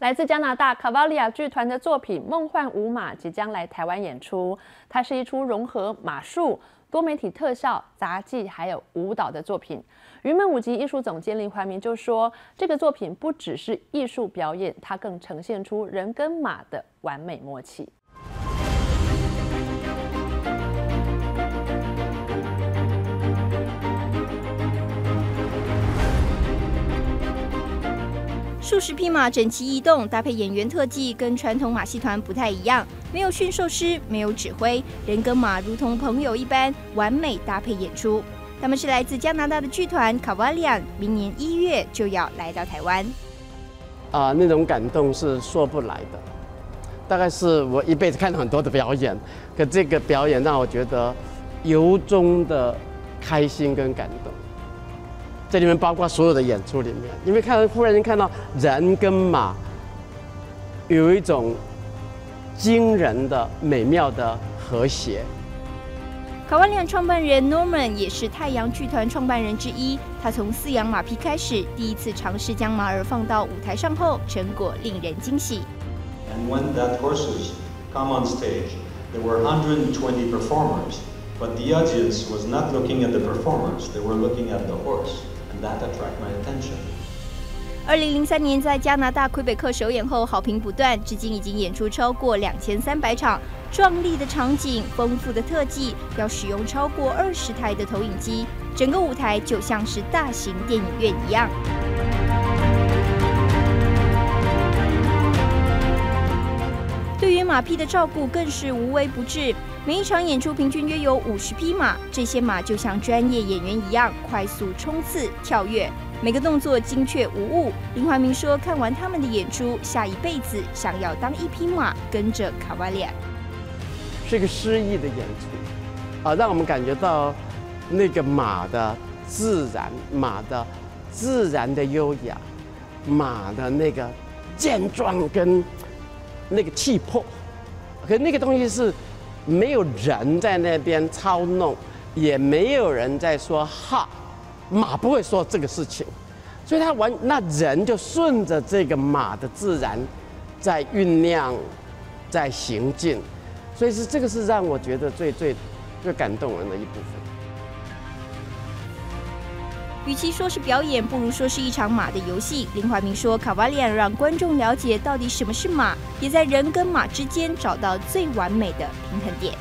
来自加拿大卡瓦利亚剧团的作品《梦幻舞马》即将来台湾演出。它是一出融合马术、多媒体特效、杂技还有舞蹈的作品。云门舞集艺术总监林怀民就说：“这个作品不只是艺术表演，它更呈现出人跟马的完美默契。”数十匹马整齐移动，搭配演员特技，跟传统马戏团不太一样。没有驯兽师，没有指挥，人跟马如同朋友一般，完美搭配演出。他们是来自加拿大的剧团卡瓦利亚，明年一月就要来到台湾。啊，那种感动是说不来的。大概是我一辈子看了很多的表演，可这个表演让我觉得由衷的开心跟感动。这里面包括所有的演出里面，因为看忽然间看到人跟马有一种惊人的美妙的和谐。卡万利创办人 Norman 也是太阳剧团创办人之一。他从饲养马匹开始，第一次尝试将马儿放到舞台上后，成果令人惊喜。And when that horses come on stage, there were 120 performers, but the audience was not looking at the performers; they were looking at the horse. That attract my attention. 二零零三年在加拿大魁北克首演后，好评不断，至今已经演出超过两千三百场。壮丽的场景，丰富的特技，要使用超过二十台的投影机，整个舞台就像是大型电影院一样。对于马匹的照顾更是无微不至。每一场演出平均约有五十匹马，这些马就像专业演员一样，快速冲刺、跳跃，每个动作精确无误。林怀民说：“看完他们的演出，下一辈子想要当一匹马，跟着卡瓦列。”是一个诗意的演出，啊，让我们感觉到那个马的自然，马的自然的优雅，马的那个健壮跟那个气魄，可那个东西是。没有人在那边操弄，也没有人在说哈，马不会说这个事情，所以他完那人就顺着这个马的自然，在酝酿，在行进，所以是这个是让我觉得最最最感动人的一部分。与其说是表演，不如说是一场马的游戏。林怀民说：“卡瓦利亚让观众了解到底什么是马，也在人跟马之间找到最完美的平衡点。”